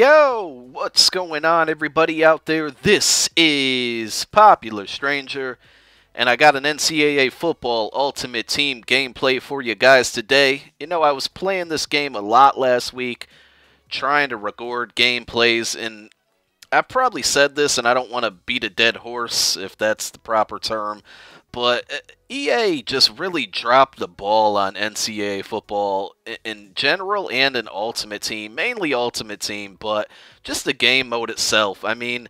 Yo, what's going on, everybody out there? This is Popular Stranger, and I got an NCAA Football Ultimate Team gameplay for you guys today. You know, I was playing this game a lot last week, trying to record gameplays, and I probably said this, and I don't want to beat a dead horse, if that's the proper term, but uh, EA just really dropped the ball on NCAA football in general and in Ultimate Team, mainly Ultimate Team, but just the game mode itself. I mean,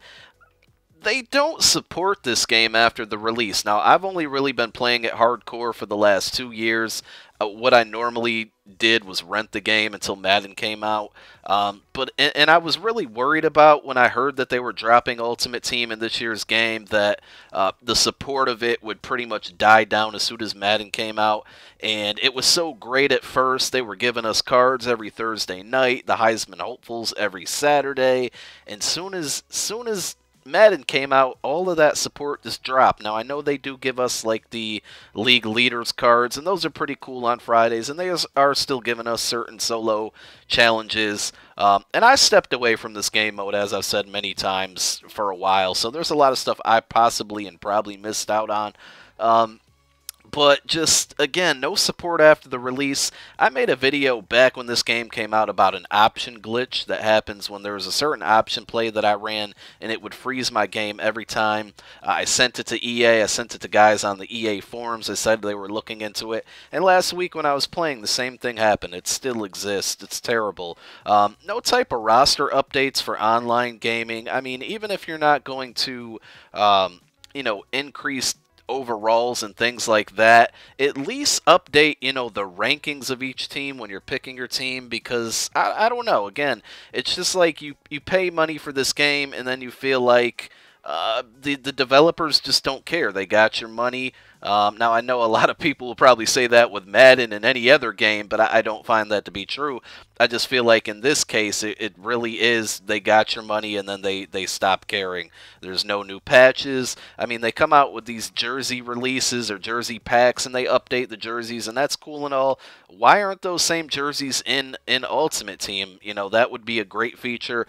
they don't support this game after the release. Now, I've only really been playing it hardcore for the last two years. Uh, what I normally did was rent the game until Madden came out. Um, but and, and, I was really worried about when I heard that they were dropping Ultimate Team in this year's game that uh, the support of it would pretty much die down as soon as Madden came out. And it was so great at first. They were giving us cards every Thursday night, the Heisman hopefuls every Saturday, and soon as soon as Madden came out, all of that support just dropped. Now, I know they do give us, like, the league leaders cards, and those are pretty cool on Fridays, and they are still giving us certain solo challenges. Um, and I stepped away from this game mode, as I've said many times, for a while, so there's a lot of stuff I possibly and probably missed out on. Um, but just again no support after the release. I made a video back when this game came out about an option glitch that happens when there was a certain option play that i ran and it would freeze my game every time. Uh, i sent it to ea i sent it to guys on the ea forums. They said they were looking into it. And last week when i was playing the same thing happened. It still exists. It's terrible. Um, no type of roster updates for online gaming. I mean even if you're not going to um, you know increase overalls and things like that, at least update, you know, the rankings of each team when you're picking your team because I, I don't know. Again, it's just like you, you pay money for this game and then you feel like uh, the, the developers just don't care. They got your money. Um, now, I know a lot of people will probably say that with Madden and any other game, but I, I don't find that to be true. I just feel like in this case, it, it, really is they got your money and then they, they stop caring. There's no new patches. I mean, they come out with these jersey releases or jersey packs and they update the jerseys, and that's cool and all. Why aren't those same jerseys in, in Ultimate Team? You know, that would be a great feature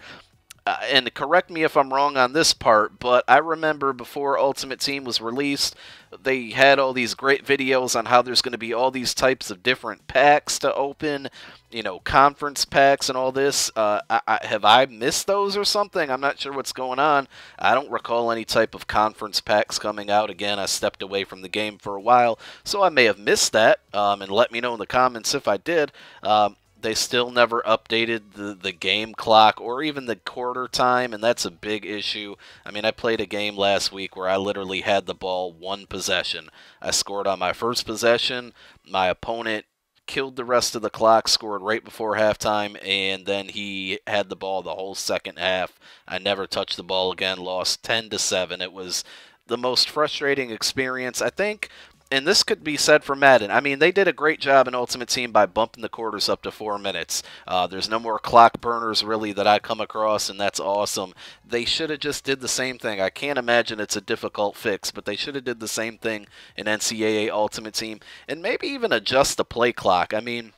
uh, and correct me if I'm wrong on this part, but I remember before Ultimate Team was released, they had all these great videos on how there's going to be all these types of different packs to open, you know, conference packs and all this. Uh, I, I, have I missed those or something? I'm not sure what's going on. I don't recall any type of conference packs coming out. Again, I stepped away from the game for a while, so I may have missed that. Um, and let me know in the comments if I did. Um, they still never updated the, the game clock or even the quarter time, and that's a big issue. I mean, I played a game last week where I literally had the ball one possession. I scored on my first possession. My opponent killed the rest of the clock, scored right before halftime, and then he had the ball the whole second half. I never touched the ball again, lost 10 to 7. It was the most frustrating experience. I think and this could be said for Madden. I mean, they did a great job in Ultimate Team by bumping the quarters up to four minutes. Uh, there's no more clock burners really that I come across, and that's awesome. They should have just did the same thing. I can't imagine it's a difficult fix, but they should have did the same thing in NCAA Ultimate Team, and maybe even adjust the play clock. I mean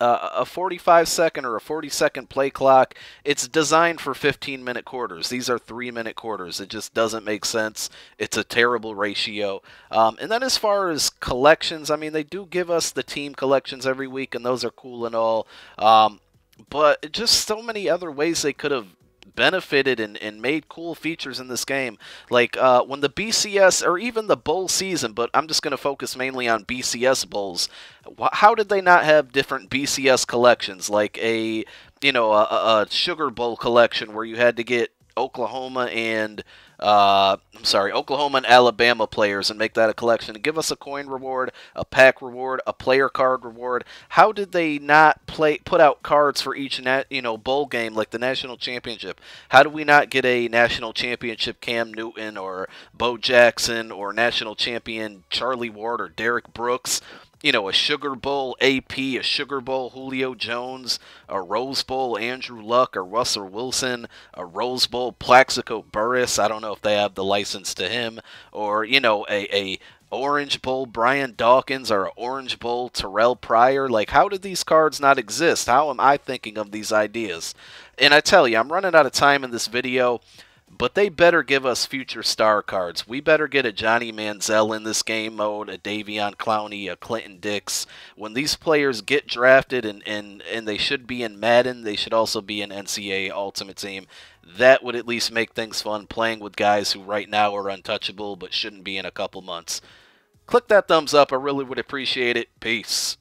uh, a 45 second or a 40 second play clock. It's designed for 15 minute quarters. These are three minute quarters. It just doesn't make sense. It's a terrible ratio. Um, and then as far as collections, I mean, they do give us the team collections every week, and those are cool and all. Um, but just so many other ways they could have benefited and, and made cool features in this game. Like uh, when the BCS, or even the bowl season, but I'm just going to focus mainly on BCS bowls. How did they not have different BCS collections? Like a, you know, a, a Sugar Bowl collection where you had to get Oklahoma and uh, I'm sorry, Oklahoma and Alabama players and make that a collection. Give us a coin reward, a pack reward, a player card reward. How did they not play put out cards for each nat, you know bowl game like the national championship? How do we not get a national championship Cam Newton or Bo Jackson or national champion Charlie Ward or Derrick Brooks? You know, a Sugar Bowl AP, a Sugar Bowl Julio Jones, a Rose Bowl Andrew Luck or Russell Wilson, a Rose Bowl Plaxico Burress. I don't know if they have the license to him, or you know, a a Orange Bowl Brian Dawkins or Orange Bowl Terrell Pryor. Like, how did these cards not exist? How am I thinking of these ideas? And I tell you, I'm running out of time in this video, but they better give us future star cards. We better get a Johnny Manziel in this game mode, a Davion Clowney, a Clinton Dix. When these players get drafted and, and, and they should be in Madden, they should also be in NCAA Ultimate Team. That would at least make things fun playing with guys who right now are untouchable but shouldn't be in a couple months. Click that thumbs up. I really would appreciate it. Peace.